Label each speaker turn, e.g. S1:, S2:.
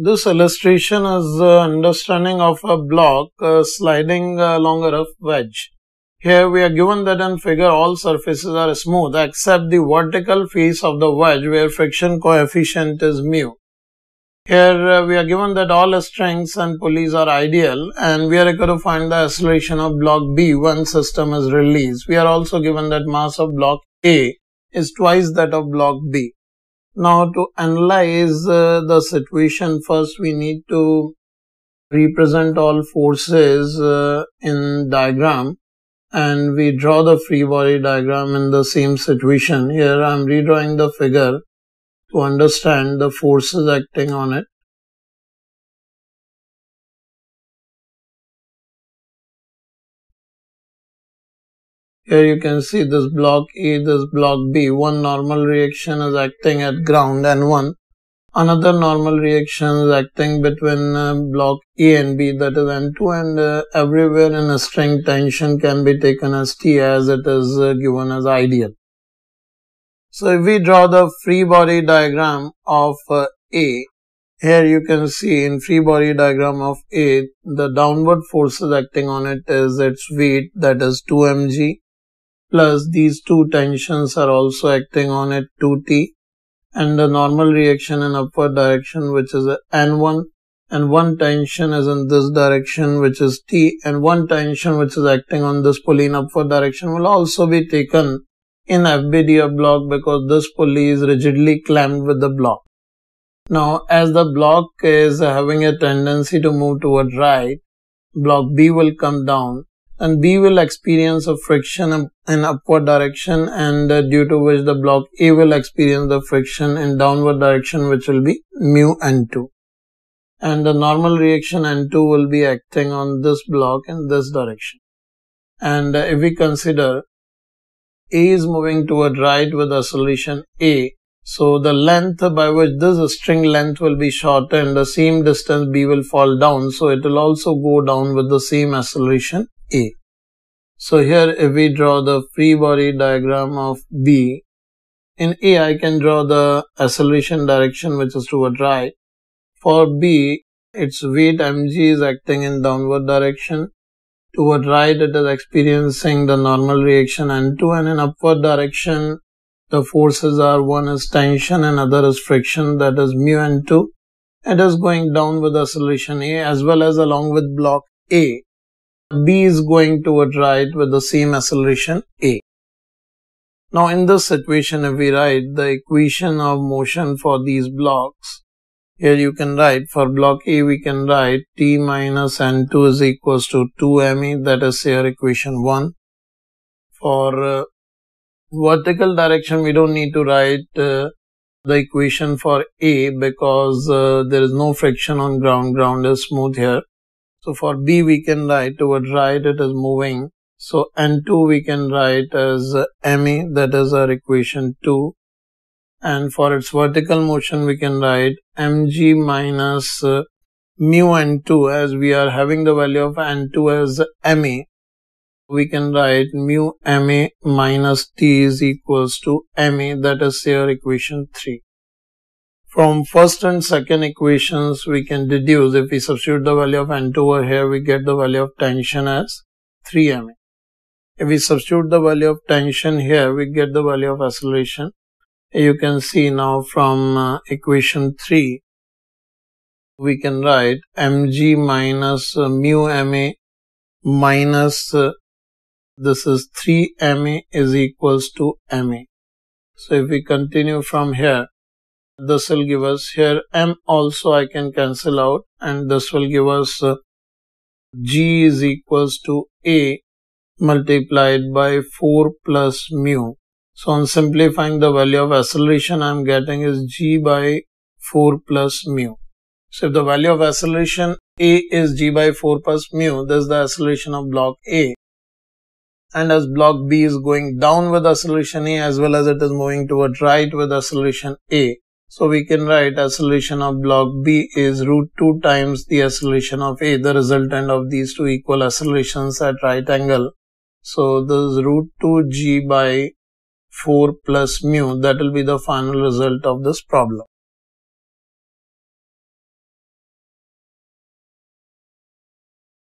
S1: This illustration is uh, understanding of a block uh, sliding along a rough wedge. Here we are given that in figure all surfaces are smooth except the vertical face of the wedge where friction coefficient is mu. Here uh, we are given that all strings and pulleys are ideal and we are required to find the acceleration of block B when system is released. We are also given that mass of block A is twice that of block B. Now to analyze uh, the situation first we need to represent all forces uh, in diagram and we draw the free body diagram in the same situation. Here I am redrawing the figure to understand the forces acting on it. Here you can see this block A, this block B. One normal reaction is acting at ground and one another normal reaction is acting between uh, block A and B that is N2 and uh, everywhere in a string tension can be taken as T as it is uh, given as ideal. So if we draw the free body diagram of uh, A, here you can see in free body diagram of A, the downward forces acting on it is its weight that is 2 mg plus these two tensions are also acting on it 2t and the normal reaction in upward direction which is n1 and one tension is in this direction which is t. And one tension which is acting on this pulley in upward direction will also be taken in FBD of block because this pulley is rigidly clamped with the block. Now as the block is having a tendency to move toward right, block B will come down and B will experience a friction in upward direction and uh, due to which the block A will experience the friction in downward direction which will be mu N2 and the normal reaction N2 will be acting on this block in this direction. And uh, if we consider A is moving toward right with acceleration A so the length by which this string length will be shortened the same distance B will fall down so it will also go down with the same acceleration a. So here if we draw the free body diagram of B, in A I can draw the acceleration direction which is toward right. For B, its weight mg is acting in downward direction. Toward right it is experiencing the normal reaction N2 and in upward direction the forces are one is tension and other is friction that is mu N2. It is going down with acceleration A as well as along with block A B is going toward right with the same acceleration A. Now in this situation if we write the equation of motion for these blocks, here you can write for block A we can write T minus N2 is equals to 2ME that is here equation 1. For uh, vertical direction we don't need to write uh, the equation for A because uh, there is no friction on ground, ground is smooth here. So for B we can write towards right it is moving. So N2 we can write as ME that is our equation 2 and for its vertical motion we can write mg minus uh, mu n2 as we are having the value of n2 as ma we can write mu ma minus t is equals to ma that is here equation 3 from first and second equations, we can deduce if we substitute the value of N2 over here, we get the value of tension as 3 ma. If we substitute the value of tension here, we get the value of acceleration. You can see now from uh, equation 3, we can write mg minus uh, mu ma minus uh, this is 3 ma is equals to ma. So if we continue from here, this will give us here m also I can cancel out and this will give us uh, g is equals to a multiplied by 4 plus mu. So on simplifying the value of acceleration I am getting is g by 4 plus mu. So if the value of acceleration a is g by 4 plus mu, this is the acceleration of block A. And as block B is going down with acceleration A as well as it is moving towards right with acceleration A, so we can write acceleration of block B is root 2 times the acceleration of A, the resultant of these two equal accelerations at right angle. So this is root 2 G by 4 plus mu, that will be the final result of this problem.